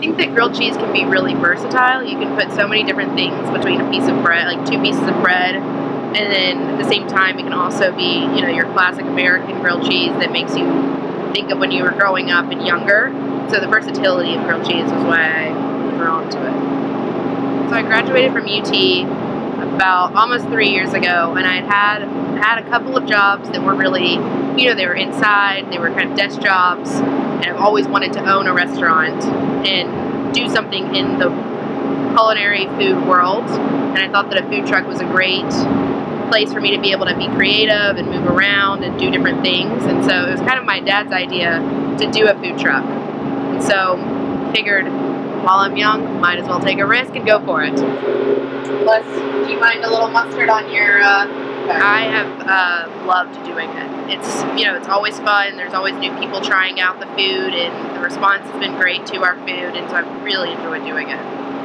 think that grilled cheese can be really versatile. You can put so many different things between a piece of bread, like two pieces of bread, and then at the same time, it can also be, you know, your classic American grilled cheese that makes you think of when you were growing up and younger. So the versatility of grilled cheese was why I was drawn to it. So I graduated from UT about almost three years ago, and I had had a couple of jobs that were really, you know, they were inside, they were kind of desk jobs, and I've always wanted to own a restaurant and do something in the culinary food world. And I thought that a food truck was a great place for me to be able to be creative and move around and do different things. And so it was kind of my dad's idea to do a food truck. And so figured while I'm young, might as well take a risk and go for it. Plus, do you mind a little mustard on your? Uh, I have uh, loved doing it. It's you know it's always fun. There's always new people trying out the food, and the response has been great to our food, and so I've really enjoyed doing it.